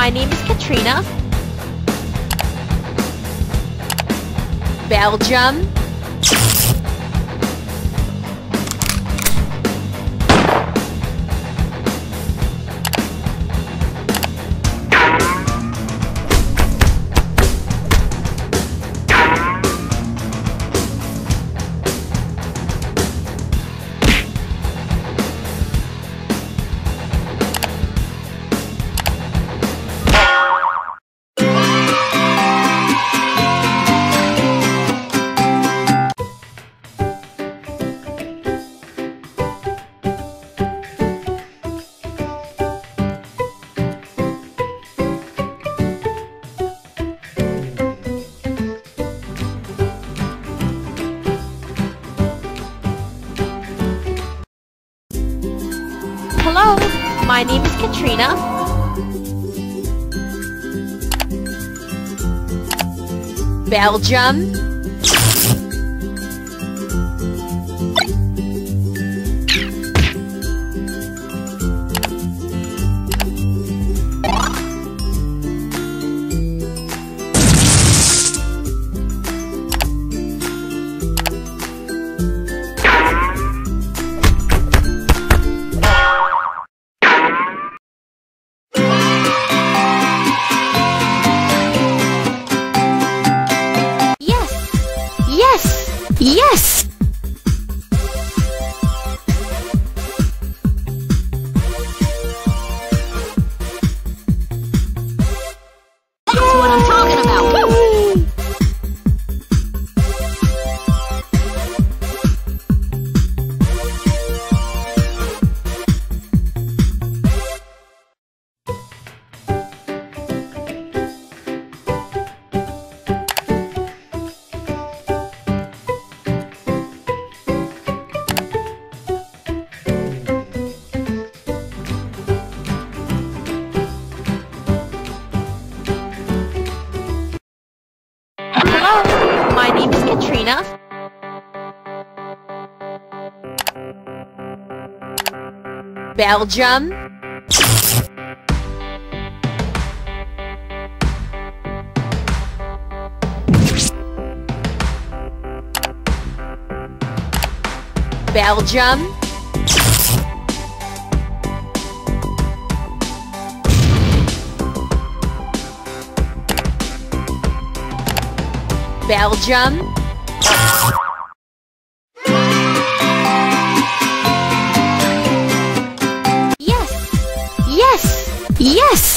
My name is Katrina. Belgium. Hello, my name is Katrina. Belgium. Yes! Katrina. Belgium. Belgium. Belgium. Yes! Yes! Yes!